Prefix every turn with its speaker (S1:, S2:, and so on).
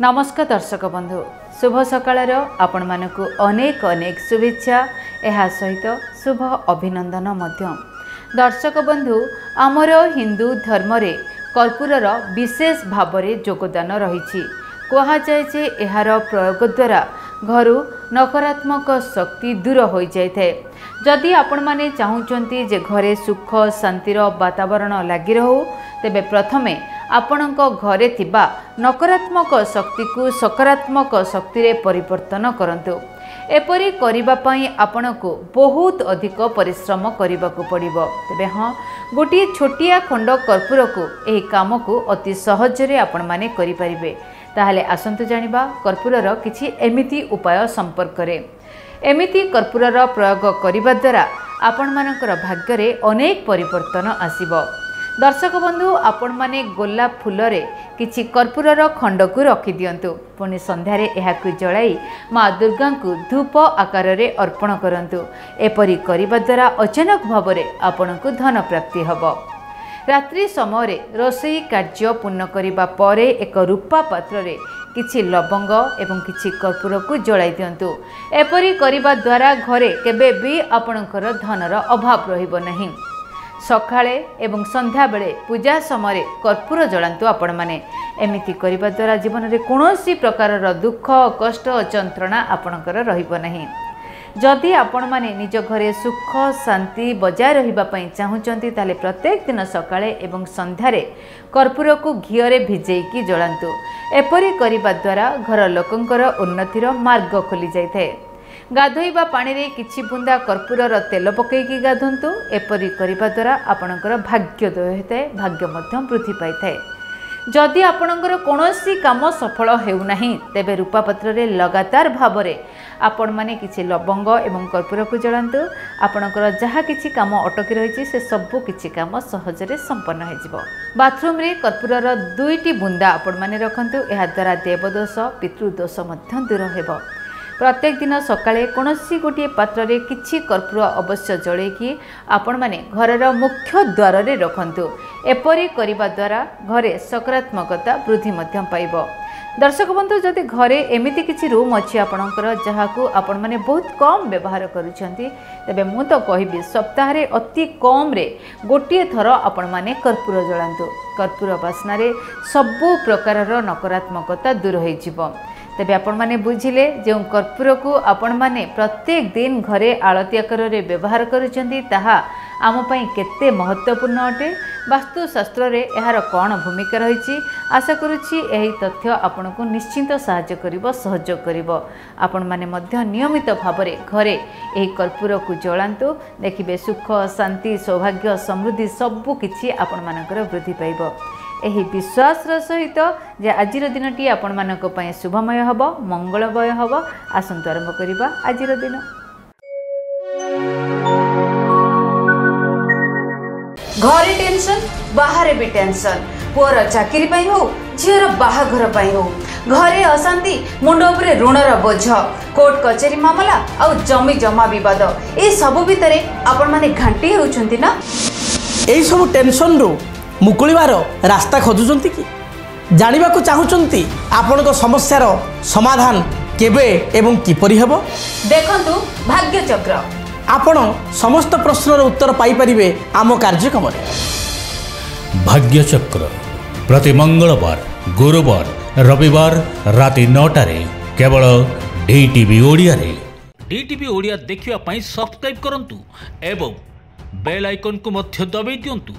S1: ନମସ୍କାର ଦର୍ଶକ ବନ୍ଧୁ। ଶୁଭ ସକାଳର ଆପଣମାନଙ୍କୁ ଅନେକ ଅନେକ ଶୁଭେଚ୍ଛା। ଏହା ସହିତ ଶୁଭ ଅଭିନନ୍ଦନ ମଧ୍ୟ। ଦର୍ଶକ ବନ୍ଧୁ ଆମର ହିନ୍ଦୁ ଧର୍ମରେ କର୍ପୂରର ବିଶେଷ ଭାବରେ ଯୋଗଦାନ ରହିଛି। କୁହାଯାଏ ଯେ ଏହାର ପ୍ରୟୋଗ ଦ୍ୱାରା ଘରୁ ନକାରାତ୍ମକ ଶକ୍ତି ଦୂର ହୋଇଯାଇଥାଏ। ଯଦି ଆପଣମାନେ ଚାହୁଁଛନ୍ତି ଯେ ଘରେ ସୁଖ ଶାନ୍ତିର ବାତାବରଣ ଲାଗି ରହୁ ତେବେ ପ୍ରଥମେ ଆପଣଙ୍କ ଘରେ ଥିବା ନକାରାତ୍ମକ ଶକ୍ତିକୁ ସକାରାତ୍ମକ ଶକ୍ତିରେ ପରିବର୍ତ୍ତନ କରନ୍ତୁ। ଏପରି କରିବା ପାଇଁ ଆପଣଙ୍କୁ ବହୁତ ଅଧିକ ପରିଶ୍ରମ କରିବାକୁ ପଡ଼ିବ। ତେବେ ହଁ ଗୋଟିଏ ଛୋଟିଆ ଖଣ୍ଡ କର୍ପୂରକୁ ଏହି କାମକୁ ଅତି ସହଜରେ ଆପଣମାନେ କରିପାରିବେ। ତାହେଲେ ଆସନ୍ତୁ ଜାଣିବା କର୍ପୂରର କିଛି ଏମିତି ଉପାୟ ସମ୍ପର୍କରେ। ଏମିତି କର୍ପୂରର ପ୍ରୟୋଗ କରିବା ଦ୍ୱାରା ଆପଣମାନଙ୍କର ଭାଗ୍ୟରେ ଅନେକ ପରିବର୍ତ୍ତନ ଆସିବ। ଦର୍ଶକ ବନ୍ଧୁ ଆପଣମାନେ ଗୋଲାପ ଫୁଲରେ କିଛି କର୍ପୂରର ଖଣ୍ଡକୁ ରଖିଦିଅନ୍ତୁ। ପୁଣି ସନ୍ଧ୍ୟାରେ ଏହାକୁ ଜଳାଇ ମା ଦୁର୍ଗାଙ୍କୁ ଧୂପ ଆକାରରେ ଅର୍ପଣ କରନ୍ତୁ। ଏପରି କରିବା ଦ୍ୱାରା ଅଚାନକ ଭାବରେ ଆପଣଙ୍କୁ ଧନ ପ୍ରାପ୍ତି ହେବ। ରାତ୍ରି ସମୟରେ ରୋଷେଇ କାର୍ଯ୍ୟ ପୂର୍ଣ୍ଣ କରିବା ପରେ ଏକ ରୂପା ପାତ୍ରରେ କିଛି ଲବଙ୍ଗ ଏବଂ କିଛି କର୍ପୂରକୁ ଜଳାଇ ଦିଅନ୍ତୁ। ଏପରି କରିବା ଦ୍ୱାରା ଘରେ କେବେ ବି ଆପଣଙ୍କର ଧନର ଅଭାବ ରହିବ ନାହିଁ। ସକାଳେ ଏବଂ ସନ୍ଧ୍ୟାବେଳେ ପୂଜା ସମୟରେ କର୍ପୂର ଜଳାନ୍ତୁ ଆପଣମାନେ। ଏମିତି କରିବା ଦ୍ୱାରା ଜୀବନରେ କୌଣସି ପ୍ରକାରର ଦୁଃଖ କଷ୍ଟ ଯନ୍ତ୍ରଣା ଆପଣଙ୍କର ରହିବ ନାହିଁ। ଯଦି ଆପଣମାନେ ନିଜ ଘରେ ସୁଖ ଶାନ୍ତି ବଜାୟ ରହିବା ପାଇଁ ଚାହୁଁଛନ୍ତି ତାହେଲେ ପ୍ରତ୍ୟେକ ଦିନ ସକାଳେ ଏବଂ ସନ୍ଧ୍ୟାରେ କର୍ପୂରକୁ ଘିଅରେ ଭିଜେଇକି ଜଳାନ୍ତୁ। ଏପରି କରିବା ଦ୍ୱାରା ଘର ଲୋକଙ୍କର ଉନ୍ନତିର ମାର୍ଗ ଖୋଲିଯାଇଥାଏ। ଗାଧୋଇବା ପାଣିରେ କିଛି ବୁନ୍ଦା କର୍ପୂରର ତେଲ ପକାଇକି ଗାଧନ୍ତୁ। ଏପରି କରିବା ଦ୍ୱାରା ଆପଣଙ୍କର ଭାଗ୍ୟୋଦୟ ହୋଇଥାଏ ଭାଗ୍ୟ ମଧ୍ୟ ବୃଦ୍ଧି ପାଇଥାଏ। ଯଦି ଆପଣଙ୍କର କୌଣସି କାମ ସଫଳ ହେଉନାହିଁ ତେବେ ରୂପାପତ୍ରରେ ଲଗାତାର ଭାବରେ ଆପଣମାନେ କିଛି ଲବଙ୍ଗ ଏବଂ କର୍ପୂରକୁ ଜଳାନ୍ତୁ। ଆପଣଙ୍କର ଯାହା କିଛି କାମ ଅଟକି ରହିଛି ସେ ସବୁ କିଛି କାମ ସହଜରେ ସମ୍ପନ୍ନ ହୋଇଯିବ। ବାଥରୁମ୍ରେ କର୍ପୂରର ଦୁଇଟି ବୁନ୍ଦା ଆପଣମାନେ ରଖନ୍ତୁ। ଏହାଦ୍ୱାରା ଦେବଦୋଷ ପିତୃଦୋଷ ମଧ୍ୟ ଦୂର ହେବ। ପ୍ରତ୍ୟେକ ଦିନ ସକାଳେ କୌଣସି ଗୋଟିଏ ପାତ୍ରରେ କିଛି କର୍ପୂର ଅବଶ୍ୟ ଜଳେଇକି ଆପଣମାନେ ଘରର ମୁଖ୍ୟ ଦ୍ୱାରରେ ରଖନ୍ତୁ। ଏପରି କରିବା ଦ୍ୱାରା ଘରେ ସକାରାତ୍ମକତା ବୃଦ୍ଧି ମଧ୍ୟ ପାଇବ। ଦର୍ଶକ ବନ୍ଧୁ ଯଦି ଘରେ ଏମିତି କିଛି ରୁମ୍ ଅଛି ଆପଣଙ୍କର ଯାହାକୁ ଆପଣମାନେ ବହୁତ କମ୍ ବ୍ୟବହାର କରୁଛନ୍ତି ତେବେ ମୁଁ ତ କହିବି ସପ୍ତାହରେ ଅତି କମ୍ରେ ଗୋଟିଏ ଥର ଆପଣମାନେ କର୍ପୂର ଜଳାନ୍ତୁ। କର୍ପୂର ବାସ୍ନାରେ ସବୁ ପ୍ରକାରର ନକାରାତ୍ମକତା ଦୂର ହୋଇଯିବ। ତେବେ ଆପଣମାନେ ବୁଝିଲେ ଯେଉଁ କର୍ପୂରକୁ ଆପଣମାନେ ପ୍ରତ୍ୟେକ ଦିନ ଘରେ ଆଳତୀ ଆକାରରେ ବ୍ୟବହାର କରୁଛନ୍ତି ତାହା ଆମ ପାଇଁ କେତେ ମହତ୍ତ୍ୱପୂର୍ଣ୍ଣ ଅଟେ। ବାସ୍ତୁଶାସ୍ତ୍ରରେ ଏହାର କ'ଣ ଭୂମିକା ରହିଛି ଆଶା କରୁଛି ଏହି ତଥ୍ୟ ଆପଣଙ୍କୁ ନିଶ୍ଚିନ୍ତ ସାହାଯ୍ୟ କରିବ ସହଯୋଗ କରିବ। ଆପଣମାନେ ମଧ୍ୟ ନିୟମିତ ଭାବରେ ଘରେ ଏହି କର୍ପୂରକୁ ଜଳାନ୍ତୁ ଦେଖିବେ ସୁଖ ଶାନ୍ତି ସୌଭାଗ୍ୟ ସମୃଦ୍ଧି ସବୁ କିଛି ଆପଣମାନଙ୍କର ବୃଦ୍ଧି ପାଇବ। ଏହି ବିଶ୍ୱାସର ସହିତ ଯେ ଆଜିର ଦିନଟି ଆପଣମାନଙ୍କ ପାଇଁ ଶୁଭମୟ ହେବ ମଙ୍ଗଳମୟ ହେବ ଆସନ୍ତୁ ଆରମ୍ଭ କରିବା ଆଜିର ଦିନ। ଘରେ ଟେନସନ୍ ବାହାରେ ବି ଟେନସନ୍। ପୁଅର ଚାକିରି ପାଇଁ ହଉ ଝିଅର ବାହାଘର ପାଇଁ ହଉ। ଘରେ ଅଶାନ୍ତି ମୁଣ୍ଡ ଉପରେ ଋଣର ବୋଝ କୋର୍ଟ କଚେରୀ ମାମଲା ଆଉ ଜମି ଜମା ବିବାଦ ଏସବୁ ଭିତରେ ଆପଣମାନେ ଘାଣ୍ଟି ହେଉଛନ୍ତି ନା?
S2: ଏହିସବୁ ଟେନସନରୁ ମୁକୁଳିବାର ରାସ୍ତା ଖୋଜୁଛନ୍ତି କି? ଜାଣିବାକୁ ଚାହୁଁଛନ୍ତି ଆପଣଙ୍କ ସମସ୍ୟାର ସମାଧାନ କେବେ ଏବଂ କିପରି ହେବ?
S1: ଦେଖନ୍ତୁ ଭାଗ୍ୟଚକ୍ର।
S2: ଆପଣ ସମସ୍ତ ପ୍ରଶ୍ନର ଉତ୍ତର ପାଇପାରିବେ ଆମ କାର୍ଯ୍ୟକ୍ରମରେ।
S3: ଭାଗ୍ୟଚକ୍ର। ପ୍ରତି ମଙ୍ଗଳବାର ଗୁରୁବାର ରବିବାର ରାତି ନଅଟାରେ କେବଳ ଡିଟିଭି ଓଡ଼ିଆରେ। ଡିଟିଭି ଓଡ଼ିଆ ଦେଖିବା ପାଇଁ ସବସ୍କ୍ରାଇବ୍ କରନ୍ତୁ ଏବଂ ବେଲ୍ ଆଇକନ୍କୁ ମଧ୍ୟ ଦବାଇ ଦିଅନ୍ତୁ।